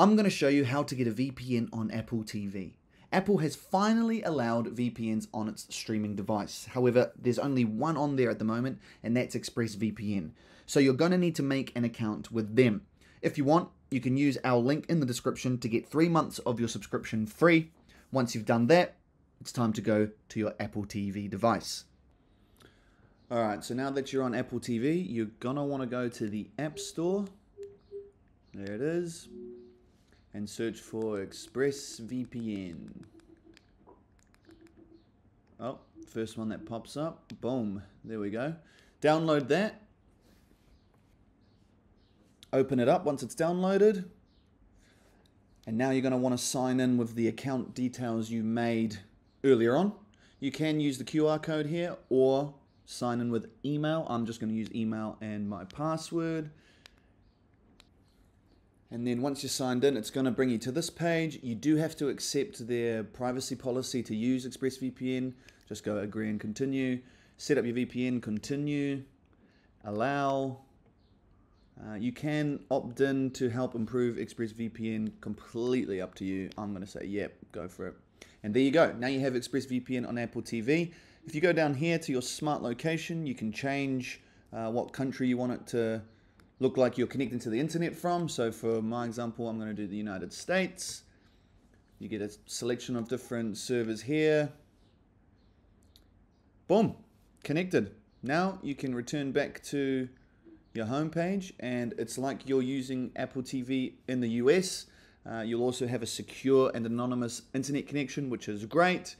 I'm going to show you how to get a VPN on Apple TV. Apple has finally allowed VPNs on its streaming device. However, there's only one on there at the moment, and that's ExpressVPN. So you're going to need to make an account with them. If you want, you can use our link in the description to get three months of your subscription free. Once you've done that, it's time to go to your Apple TV device. Alright, so now that you're on Apple TV, you're going to want to go to the App Store. There it is and search for ExpressVPN. Oh, first one that pops up. Boom. There we go. Download that. Open it up once it's downloaded. And now you're going to want to sign in with the account details you made earlier on. You can use the QR code here or sign in with email. I'm just going to use email and my password. And then once you're signed in, it's going to bring you to this page. You do have to accept their privacy policy to use ExpressVPN. Just go agree and continue. Set up your VPN, continue, allow. Uh, you can opt in to help improve ExpressVPN completely up to you. I'm going to say, yep, go for it. And there you go. Now you have ExpressVPN on Apple TV. If you go down here to your smart location, you can change uh, what country you want it to look like you're connecting to the internet from. So for my example, I'm going to do the United States. You get a selection of different servers here. Boom, connected. Now you can return back to your home page and it's like you're using Apple TV in the US. Uh, you'll also have a secure and anonymous internet connection, which is great.